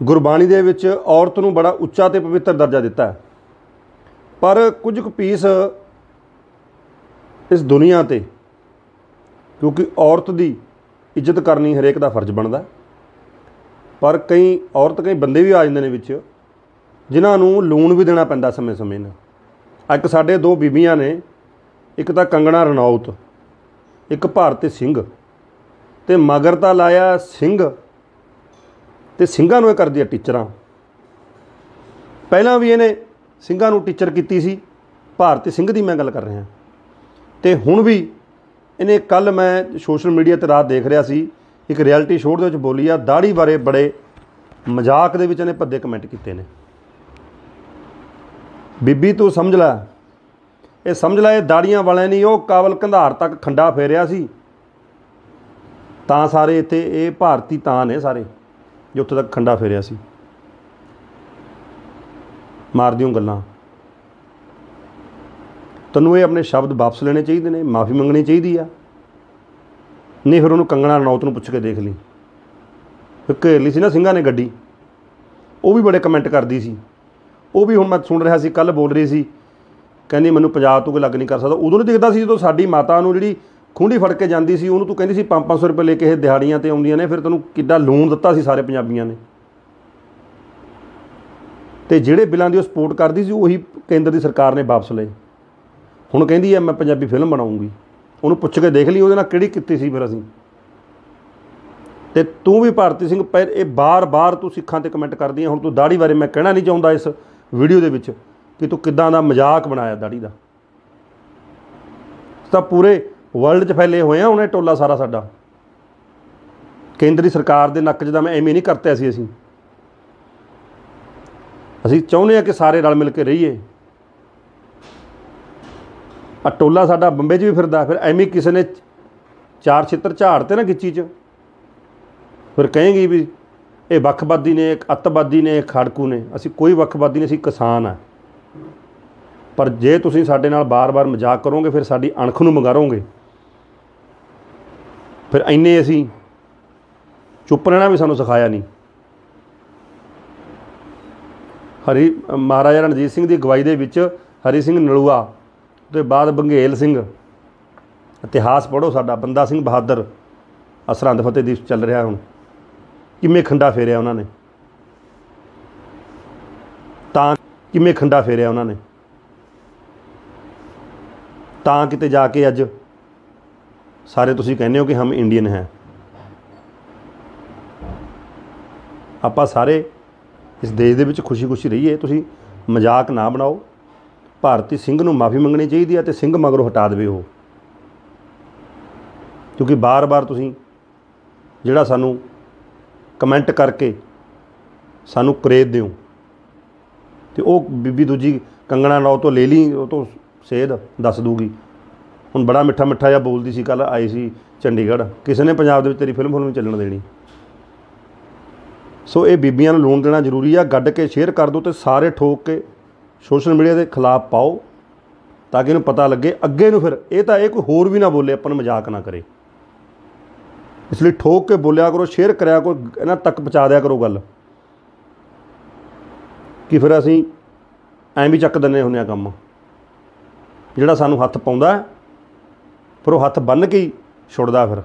ਗੁਰਬਾਣੀ ਦੇ ਵਿੱਚ ਔਰਤ ਨੂੰ ਬੜਾ ਉੱਚਾ ਤੇ ਪਵਿੱਤਰ ਦਰਜਾ ਦਿੱਤਾ ਹੈ। ਪਰ ਕੁਝ ਕੁ ਪੀਸ ਇਸ ਦੁਨੀਆ ਤੇ, ਕਿਉਂਕਿ ਔਰਤ ਦੀ ਇੱਜ਼ਤ ਕਰਨੀ ਹਰੇਕ ਦਾ ਫਰਜ਼ ਬਣਦਾ ਪਰ ਕਈ ਔਰਤ, ਕਈ ਬੰਦੇ ਵੀ ਆ ਜਾਂਦੇ ਨੇ ਵਿੱਚ, ਜਿਨ੍ਹਾਂ ਨੂੰ ਲੂਣ ਵੀ ਦੇਣਾ ਪੈਂਦਾ ਸਮੇਂ-ਸਮੇਂ ਨਾਲ। ਇੱਕ ਸਾਡੇ ਦੋ ਬੀਬੀਆਂ ਨੇ, ਇੱਕ ਤਾਂ ਕੰਗਣਾ ਰਣੌਤ, ਇੱਕ ਭਾਰਤੀ ਸਿੰਘ, ਤੇ ਮਗਰ ਤਾਂ ਲਾਇਆ ਸਿੰਘ। ਤੇ ਸਿੰਘਾਂ ਨੂੰ ਇਹ ਕਰਦੀ ਹੈ ਟੀਚਰਾਂ। ਪਹਿਲਾਂ ਵੀ ਇਹਨੇ ਸਿੰਘਾਂ ਨੂੰ ਟੀਚਰ ਕੀਤੀ ਸੀ, ਭਾਰਤੀ ਸਿੰਘ ਦੀ ਮੈਂ ਗੱਲ ਕਰ ਰਿਹਾ। ਤੇ ਹੁਣ ਵੀ ਇਹਨੇ ਕੱਲ ਮੈਂ ਸੋਸ਼ਲ ਮੀਡੀਆ ਤੇ ਰਾਤ ਦੇਖ ਰਿਹਾ ਸੀ, ਇੱਕ ਰਿਐਲਿਟੀ ਸ਼ੋਅ ਦੇ ਵਿੱਚ ਬੋਲੀ ਆ ਦਾੜੀ ਬਾਰੇ ਬੜੇ ਮਜ਼ਾਕ ਦੇ ਵਿੱਚ ਇਹਨੇ ਭੱਦੇ ਕਮੈਂਟ ਕੀਤੇ ਨੇ। ਬੀਬੀ ਤੂੰ ਸਮਝ ਲੈ, ਇਹ ਸਮਝ ਲੈ ਇਹ ਦਾੜੀਆਂ ਵਾਲਿਆਂ ਨਹੀਂ ਉਹ ਕਾਬਲ ਕੰਧਾਰ ਤੱਕ ਖੰਡਾ ਫੇਰਿਆ ਸੀ। ਤਾਂ ਸਾਰੇ ਇੱਥੇ ਇਹ ਭਾਰਤੀ ਤਾਂ ਨੇ ਸਾਰੇ। ਜੋ ਉੱਥੇ ਤੱਕ ਖੰਡਾ ਫੇਰਿਆ ਸੀ। ਮਾਰ ਦਿਓ ਗੱਲਾਂ। ਤੈਨੂੰ ਇਹ ਆਪਣੇ ਸ਼ਬਦ ਵਾਪਸ ਲੈਣੇ ਚਾਹੀਦੇ ਨੇ, ਮਾਫੀ ਮੰਗਣੀ ਚਾਹੀਦੀ ਆ। ਨਹੀਂ, ਫਿਰ ਉਹਨੂੰ ਕੰਗਣਾ ਰਣੌਤ ਨੂੰ ਪੁੱਛ ਕੇ ਦੇਖ ਲਈ। ਫਿਰ ਘੇਰ ਲਈ ਸੀ ਨਾ ਸਿੰਘਾਂ ਨੇ ਗੱਡੀ। ਉਹ ਵੀ ਬੜੇ ਕਮੈਂਟ ਕਰਦੀ ਸੀ। ਉਹ ਵੀ ਹੁਣ ਮੈਂ ਸੁਣ ਰਿਹਾ ਸੀ ਕੱਲ ਬੋਲ ਰਹੀ ਸੀ। ਕਹਿੰਦੀ, ਮੈਨੂੰ ਪੰਜਾਬ ਤੋਂ ਕੋਈ ਲੱਗ ਨਹੀਂ ਕਰ ਸਕਦਾ। ਉਦੋਂ ਨਹੀਂ ਦਿਖਦਾ ਸੀ ਜਦੋਂ ਸਾਡੀ ਮਾਤਾ ਨੂੰ ਜਿਹੜੀ ਖੁੰਡੀ ਫੜ ਕੇ ਜਾਂਦੀ ਸੀ, ਉਹਨੂੰ ਤੂੰ ਕਹਿੰਦੀ ਸੀ 5-500 ਰੁਪਏ ਲੈ ਕੇ ਇਹ ਦਿਹਾੜੀਆਂ ਤੇ ਆਉਂਦੀਆਂ ਨੇ, ਫਿਰ ਤੈਨੂੰ ਕਿੱਡਾ ਲੋਨ ਦਿੱਤਾ ਸੀ ਸਾਰੇ ਪੰਜਾਬੀਆਂ ਨੇ। ਤੇ ਜਿਹੜੇ ਬਿੱਲਾਂ ਦੀ ਉਹ ਸਪੋਰਟ ਕਰਦੀ ਸੀ, ਉਹੀ ਕੇਂਦਰ ਦੀ ਸਰਕਾਰ ਨੇ ਵਾਪਸ ਲਏ। ਹੁਣ ਕਹਿੰਦੀ ਹੈ, ਮੈਂ ਪੰਜਾਬੀ ਫਿਲਮ ਬਣਾਉਂਗੀ। ਉਹਨੂੰ ਪੁੱਛ ਕੇ ਦੇਖ ਲਈ, ਉਹਦੇ ਨਾਲ ਕਿਹੜੀ ਕੀਤੀ ਸੀ ਫਿਰ ਅਸੀਂ। ਤੇ ਤੂੰ ਵੀ ਭਾਰਤੀ ਸਿੰਘ ਪਹਿ ਇਹ ਬਾਰ-ਬਾਰ ਤੂੰ ਸਿੱਖਾਂ ਤੇ ਕਮੈਂਟ ਕਰਦੀ ਹੈ। ਹੁਣ ਤੂੰ ਦਾੜੀ ਬਾਰੇ ਮੈਂ ਕਹਿਣਾ ਨਹੀਂ ਚਾਹੁੰਦਾ ਇਸ ਵੀਡੀਓ ਦੇ ਵਿੱਚ ਕਿ ਤੂੰ ਕਿੱਦਾਂ ਦਾ ਮਜ਼ਾਕ ਬਣਾਇਆ ਦਾੜੀ ਦਾ। ਤਾਂ ਪੂਰੇ ਵਰਲਡ 'ਚ ਫੈਲੇ ਹੋਏ ਆ, ਉਹਨੇ ਟੋਲਾ ਸਾਰਾ ਸਾਡਾ। ਕੇਂਦਰੀ ਸਰਕਾਰ ਦੇ ਨੱਕ 'ਚ ਤਾਂ ਮੈਂ ਐਵੇਂ ਨਹੀਂ ਕਰਤਾ ਸੀ ਅਸੀਂ। ਅਸੀਂ ਚਾਹੁੰਦੇ ਆ ਕਿ ਸਾਰੇ ਰਲ ਮਿਲ ਕੇ ਰਹੀਏ। ਆ ਟੋਲਾ ਸਾਡਾ ਬੰਬੇ 'ਚ ਵੀ ਫਿਰਦਾ, ਫਿਰ ਐਵੇਂ ਕਿਸੇ ਨੇ ਚਾਰ ਛਿੱਤਰ ਝਾੜ ਤੇ ਨਾ ਗਿੱਚੀ 'ਚ। ਫਿਰ ਕਹੇਗੀ ਵੀ ਇਹ ਵੱਖਵਾਦੀ ਨੇ, ਇੱਕ ਅੱਤਵਾਦੀ ਨੇ, ਇੱਕ ਖੜਕੂ ਨੇ। ਅਸੀਂ ਕੋਈ ਵੱਖਵਾਦੀ ਨਹੀਂ, ਅਸੀਂ ਕਿਸਾਨ ਆ ਪਰ ਜੇ ਤੁਸੀਂ ਸਾਡੇ ਨਾਲ ਬਾਰ-ਬਾਰ ਮਜ਼ਾਕ ਕਰੋਗੇ, ਫਿਰ ਸਾਡੀ ਅਣਖ ਨੂੰ ਮਗਾਰੋਗੇ। ਫਿਰ ਐਨੇ ਅਸੀਂ ਚੁੱਪ ਰਹਿਣਾ ਵੀ ਸਾਨੂੰ ਸਿਖਾਇਆ ਨਹੀਂ। ਹਰੀ ਮਹਾਰਾਜਾ ਰਣਜੀਤ ਸਿੰਘ ਦੀ ਅਗਵਾਈ ਦੇ ਵਿੱਚ ਹਰੀ ਸਿੰਘ ਨਲੂਆ ਤੇ ਬਾਅਦ ਬੰਗੇਲ ਸਿੰਘ। ਇਤਿਹਾਸ ਪੜ੍ਹੋ ਸਾਡਾ, ਬੰਦਾ ਸਿੰਘ ਬਹਾਦਰ, ਅਸਰੰਦ ਫਤਿਹ ਦੀ ਚੱਲ ਰਿਹਾ ਹੁਣ। ਕਿਵੇਂ ਖੰਡਾ ਫੇਰਿਆ ਉਹਨਾਂ ਨੇ? ਤਾਂ ਕਿਵੇਂ ਖੰਡਾ ਫੇਰਿਆ ਉਹਨਾਂ ਨੇ? ਤਾਂ ਕਿਤੇ ਜਾ ਕੇ ਅੱਜ ਸਾਰੇ ਤੁਸੀਂ ਕਹਿੰਦੇ ਹੋ ਕਿ ਹਮ ਇੰਡੀਅਨ ਹੈ। ਆਪਾਂ ਸਾਰੇ ਇਸ ਦੇਸ਼ ਦੇ ਵਿੱਚ ਖੁਸ਼ੀ-ਖੁਸ਼ੀ ਰਹੀਏ, ਤੁਸੀਂ ਮਜ਼ਾਕ ਨਾ ਬਣਾਓ। ਭਾਰਤੀ ਸਿੰਘ ਨੂੰ ਮਾਫੀ ਮੰਗਣੀ ਚਾਹੀਦੀ ਹੈ ਤੇ ਸਿੰਘ ਮਗਰੋਂ ਹਟਾ ਦੇਵੇ ਉਹ। ਕਿਉਂਕਿ ਬਾਰ-ਬਾਰ ਤੁਸੀਂ ਜਿਹੜਾ ਸਾਨੂੰ ਕਮੈਂਟ ਕਰਕੇ ਸਾਨੂੰ ਕਰੇਜ ਦਿਓ, ਤੇ ਉਹ ਬੀਬੀ ਦੂਜੀ ਕੰਗਣਾ ਲਾਓ ਤੋਂ ਲੈ ਲਈ, ਉਹ ਤੋਂ ਸੇਧ ਦੱਸ ਦੂਗੀ ਹੁਣ ਬੜਾ ਮਿੱਠਾ ਮਿੱਠਾ ਜਿਹਾ ਬੋਲਦੀ ਸੀ ਕੱਲ ਆਈ ਸੀ ਚੰਡੀਗੜ੍ਹ। ਕਿਸੇ ਨੇ ਪੰਜਾਬ ਦੇ ਵਿੱਚ ਤੇਰੀ ਫਿਲਮ ਫਿਲਮ ਚੱਲਣ ਦੇਣੀ। ਸੋ ਇਹ ਬੀਬੀਆਂ ਨੂੰ ਲੋਨ ਦੇਣਾ ਜ਼ਰੂਰੀ ਆ, ਗੱਡ ਕੇ ਸ਼ੇਅਰ ਕਰ ਦਿਓ ਤੇ ਸਾਰੇ ਠੋਕ ਕੇ ਸੋਸ਼ਲ ਮੀਡੀਆ ਦੇ ਖਿਲਾਫ ਪਾਓ ਤਾਂ ਕਿ ਇਹਨੂੰ ਪਤਾ ਲੱਗੇ। ਅੱਗੇ ਨੂੰ ਫਿਰ ਇਹ ਤਾਂ ਇਹ ਕੋਈ ਹੋਰ ਵੀ ਨਾ ਬੋਲੇ, ਆਪਾਂ ਨੂੰ ਮਜ਼ਾਕ ਨਾ ਕਰੇ। ਇਸ ਲਈ ਠੋਕ ਕੇ ਬੋਲਿਆ ਕਰੋ ਸ਼ੇਅਰ ਕਰਿਆ ਕਰੋ, ਇਹਨਾਂ ਤੱਕ ਪਹੁੰਚਾ ਦਿਆ ਕਰੋ ਗੱਲ। ਕਿ ਫਿਰ ਅਸੀਂ ਐਂ ਵੀ ਚੱਕ ਦਿੰਨੇ ਹੁੰਦੇ ਆ ਕੰਮ। ਜਿਹੜਾ ਸਾਨੂੰ ਹੱਥ ਪਾਉਂਦਾ ਫਿਰ ਉਹ ਹੱਥ ਬੰਨ ਕੇ ਹੀ ਛੁੱਟਦਾ ਫਿਰ।